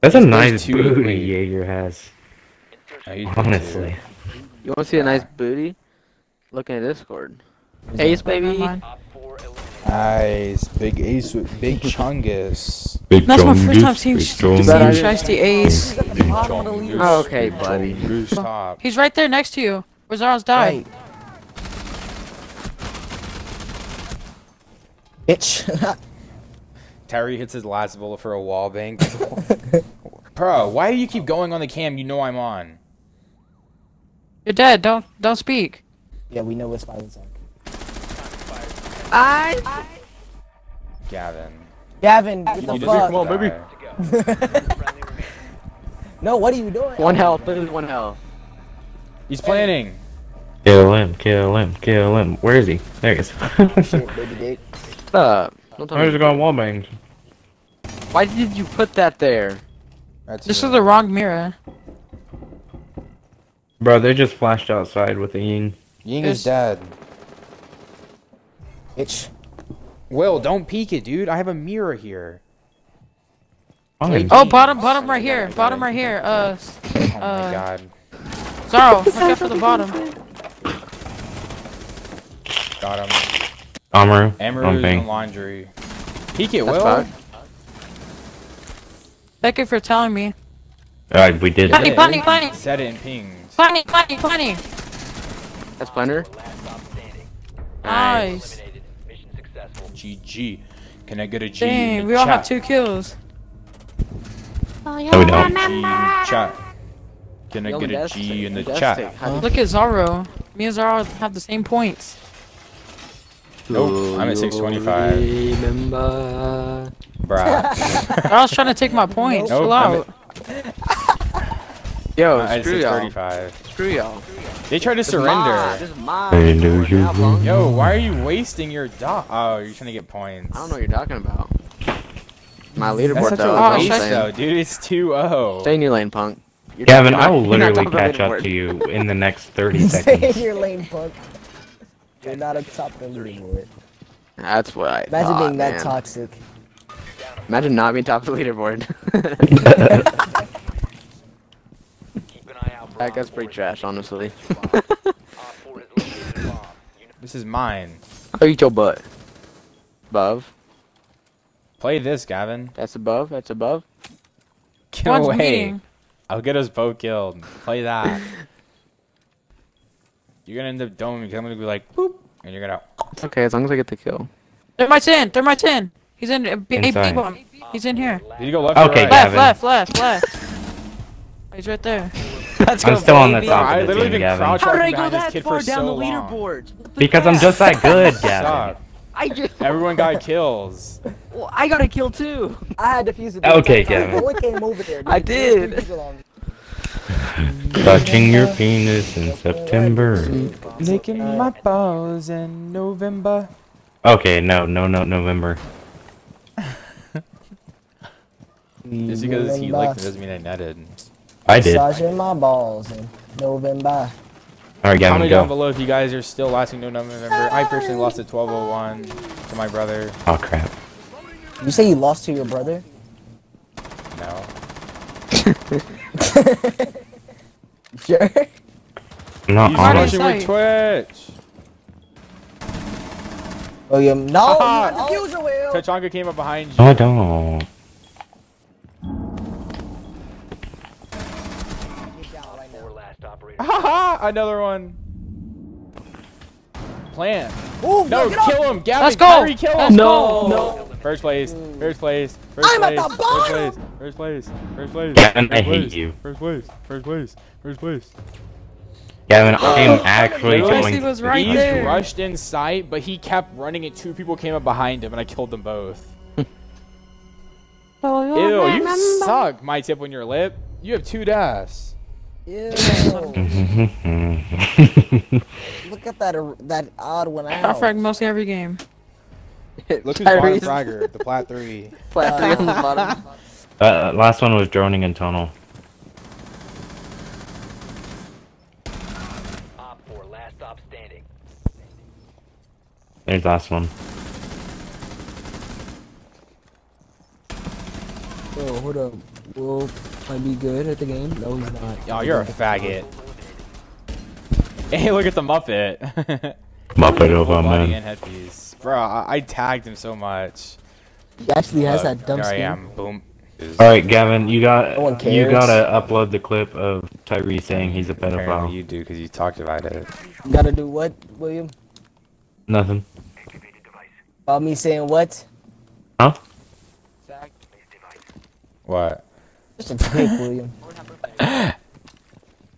That's a nice two- booty wait. Jaeger has. He's Honestly. You want to see a nice booty? Look at Discord. Ace, baby. mind. Nice, big ace with big chungus. Big That's my first time seeing big sh- chungus. seeing Shiesty Ace. Oh, okay, buddy. Chungus, Stop. He's right there next to you. Where's ours died? Right. Bitch. Tyree hits his last bullet for a wall bank. Bro, why do you keep going on the cam? You know I'm on. You're dead. Don't don't speak. yeah, we know what spiders like. Gavin. Gavin, get the You fuck. deserve to die. no, what are you doing? One health, literally one health. He's planning. Kill him, kill him, kill him. Where is he? There he is. Oh, shit, baby dick. Shut up. Don't tell Where's me. it going wallbangs? Why did you put that there? That's This it. is the wrong mirror. Bro, they just flashed outside with the ying. Ying There's- is dead. Bitch. Will, don't peek it, dude. I have a mirror here. Fine. Oh, bottom, bottom right here. Bottom right here. Uh, s- Oh my Uh, god. Zaro, look out for the bottom. Got him. Amaru. Amaru One and laundry. Peek it, That's Will. bad. Thank you for telling me. Alright, we did Bunny, it. bunny, bunny, Set it in pings. bunny, bunny, bunny. That's Blender. Nice. GG. Can I get a G Dang, in we all chat? have two kills. Oh, no, we don't. G chat. Can I get a Majestic, in the chat? how do- Look at Zaro. Me and Zaro have the same points. Nope, I'm at 625. Remember. Bruh. was trying to take my points. Nope, Chill out. Yo, I'm at screw y'all. 635. Screw y'all. They tried to This surrender. This is mine. Hey, do you- Yo, why are you wasting your dot? Oh, you're trying to get points. I don't know what you're talking about. My That's leaderboard such though. Oh, is a waste, insane. though, dude. It's 2-0. Stay in your lane, punk. You're Gavin, I will literally top of the catch up to you in the next 30 seconds. Stay in seconds. your lane, punk. You're not a top of the leaderboard. That's what I Imagine thought, being that man. toxic. Imagine not being top of the leaderboard. that guy's pretty trash, honestly. This is mine. oh, eat your butt. Above. Play this, Gavin. That's above. That's above. Get One's away. I'll get us both killed. Play that. you're gonna end up doming because I'm gonna be like, boop, and you're gonna. Okay as long as I get the kill. Thermite's in. Thermite's in. He's in. B- A- Inside. B-bomb. He's in here. Did you go left Okay, or right? Left, left, left, left. He's right there. Let's I'm still on the top I of the literally team, Gavin. How did I go that far down so the leaderboard? Because I'm just that good, Gavin. I just, Everyone got kills. well, I got a kill too. I had to fuse it. Okay, the. Gavin. No came over there. I dude. There did. Three Touching your penis in September. Licking my balls in November. Okay, no, no, no, November. Just because he licked it doesn't mean I netted. I did. Massaging my balls in November. Alright, Gavin, Comment down below if you guys are still lasting no November. I personally lost at 1201 to my brother. Oh, crap. You say you lost to your brother? No. Sure. I'm not He's on it. rushing with Twitch. Oh, yeah. No. Haha. no, Diffuser will. Tachanka came up behind you. No, I don't. Haha! Another one. Plan. Ooh, No, kill him, Gavin. Let's go. Kyrie, kill him. Let's No. go. No. First place. First place. First I'm at place. the First bottom. place. First place. First place. Gavin, I hate you. First place. First place. First place. Gavin, I'm actually Literally, going he was right He's there. rushed in sight, but he kept running and two people came up behind him and I killed them both. Ew, you suck, my tip on your lip. You have two deaths. Ew. Look at that uh, that odd one out. I out. frag mostly every game. Look who's bottom Tyrese. fragger, the plat three. Flat three on the bottom. uh, last one was droning in tunnel. Op 4, last stop standing. There's last one. Oh, hold up. will might be good at the game. No, he's not. Oh, you're a faggot. Hey, look at the Muppet. Muppet over Body man. headpiece. Bro, I, I tagged him so much. He actually has Uh, that dumb There I skin. am. Boom. Alright, Gavin, you got No one you gotta upload the clip of Tyree saying he's a Apparently pedophile. you do because you talked about it. You gotta do what, William? Nothing. About me saying what? Huh? What? Just a dick, William.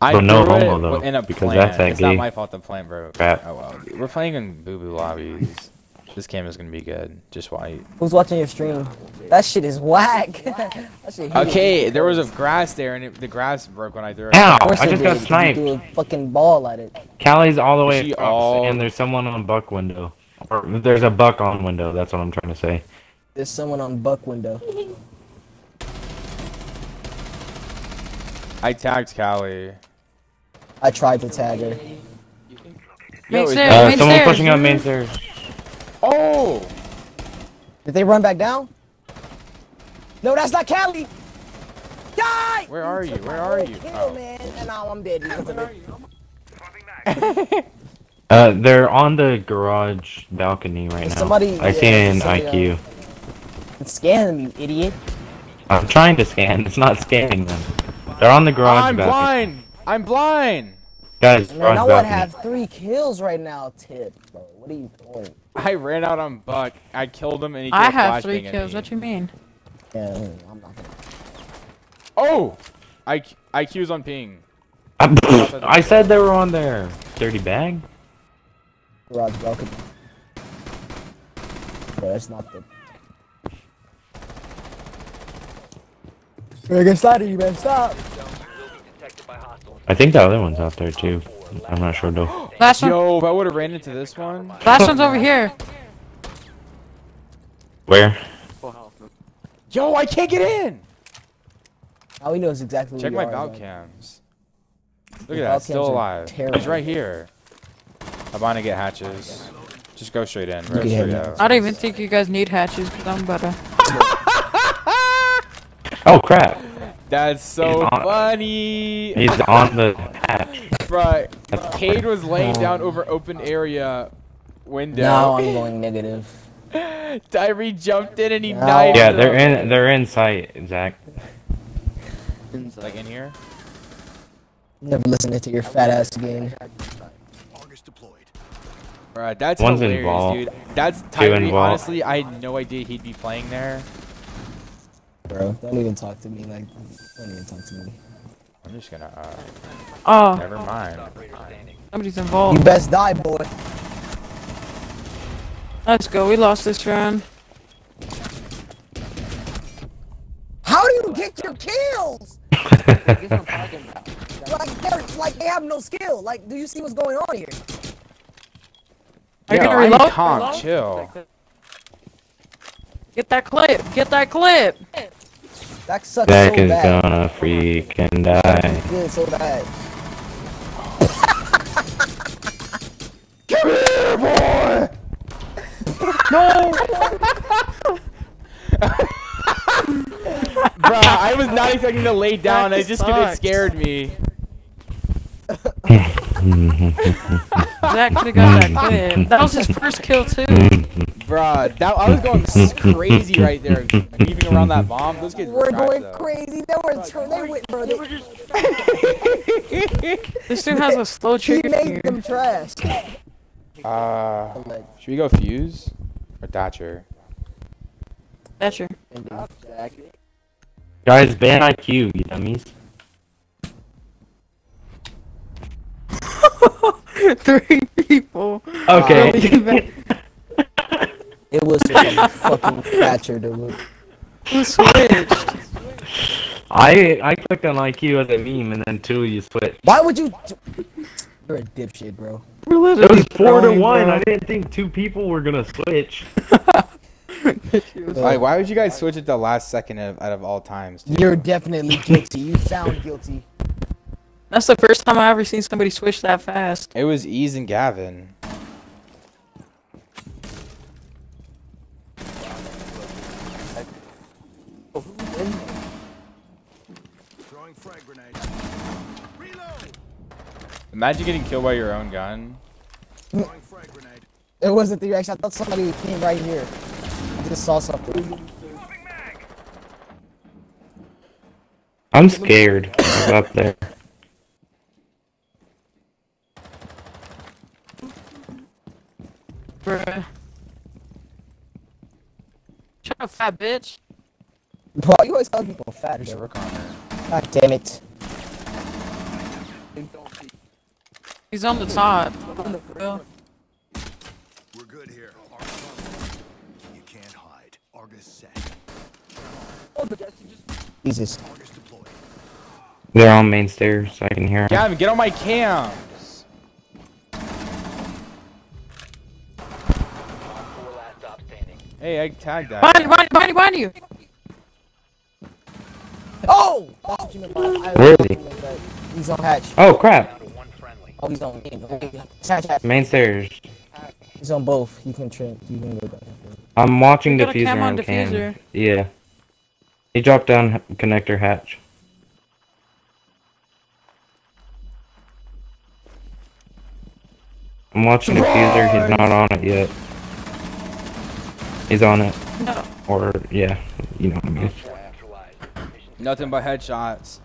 I But no threw it homo, though, in a because plant. that's that It's not my fault the plant broke. crap. Oh well. We're playing in boo boo lobbies. This game is gonna be good. Just white. Who's watching your stream? That shit is whack. shit hit. Okay, there was a grass there and it, the grass broke when I threw it. Ow! Of course I it just got did, 'cause sniped. You threw a fucking ball at it. Kali's all the way She across, all- and there's someone on buck window. Or there's a buck on window. That's what I'm trying to say. There's someone on buck window. I tagged Kali. I tried to tag her. Yo, is Main stairs, that- Uh, main someone stairs. pushing up main stairs. Oh! Did they run back down? No, that's not Kali. Die! Where are you? Where are you? Kill, Oh. man. And now I'm dead because of it. Uh, they're on the garage balcony right There's now. somebody- I see yeah, an somebody, IQ. It's scanning me, you idiot. I'm trying to scan. It's not scanning them. They're on the garage I'm balcony. blind! I'm blind! Guys, Man, garage I would have three kills right now, Tip, bro. What are you doing? I ran out on Buck. I killed him and he I have three kills. me. What you mean? Yeah, I'm not gonna. Oh! I, IQ's on ping. Uh, I said they were on there. Dirty bag. Garage balcony. Bro, that's not the. Bro, get started, you better stop. Detected by hostiles. I think the other one's out there too. I'm not sure though. Last one. Yo, if I would have ran into this one. Last one's over here. Where? Yo, I can't get in! Now he knows exactly Check where my you are, Val man. cams. Look at that, still alive. terrible. He's right here. I'm about to get hatches. Just go straight in, right straight out. I don't even think you guys need hatches because I'm better. Oh crap! That's so He's on- funny! He's on the hatch. Bruh, Cade was laying down over open area window. Now I'm going negative. Tyree jumped in and he Now- knifed Yeah, they're in. They're in sight, Zach. Like in here? Never listening to your fat ass game. Bruh, that's One's hilarious, involved. dude. That's Tyree. Honestly, I had no idea he'd be playing there. Bro, don't even talk to me like. Don't even talk to me. I'm just gonna, uh, Oh, never mind. Operator standing. somebody's You best die, boy. Let's go. We lost this round. How do you get your kills? Like they're like they have no skill. Like, do you see what's going on here? Are you Yo, gonna I need reload? calm, chill. Get that clip. Get that clip. That sucks Zach so is bad. gonna freaking die. Feeling so bad. Bruh, I was not expecting to lay down. I just 'cause it sucks. scared me. Zach could have got that clip. That was his first kill too. Bruh, that I was going crazy right there, weaving around that bomb. Those kids were We're going though. crazy. They were tr- they went, bro. They, This dude has a slow he trigger made finger. them trash. Uh, should we go Fuze or Thatcher? Thatcher. Guys, ban IQ, you dummies. Three people. Okay. It fucking catcher, dude. Who switched? I I clicked on IQ as a meme, and then two you switch. Why would you? You're a dipshit, bro. It was four to one. bro. I didn't think two people were gonna switch. Like, why would you guys switch at the last second of, out of all times? dude? You're definitely guilty. You sound guilty. That's the first time I ever seen somebody switch that fast. It was Ease and Gavin. Imagine getting killed by your own gun. It wasn't the reaction. I thought somebody came right here. I just saw something. I'm scared of up there. Bruh. Shut up, fat bitch. Bro, you always call people fat. There's a Bro. rook on there. God damn it. He's on the top. Well, We're good here. You can't hide. Argus set. Jesus. Argus deployed. They're on main stairs, so I can hear 'em. Gavin, get on my cams. Four last stop standing. Hey, I tagged that. behind you, behind you, behind you, behind you. Oh! That's what you meant by I- Where is he? He's on hatch. Oh crap! Oh, he's on main. Hatch, hatch. Main stairs. He's on both. You can trim. You can go down. I'm watching We got diffuser cam on on cam. diffuser. Yeah. He dropped down connector hatch. I'm watching diffuser. He's not on it yet. He's on it. No. Or yeah, you know what I mean. Four neutralized. Mission Nothing but headshots.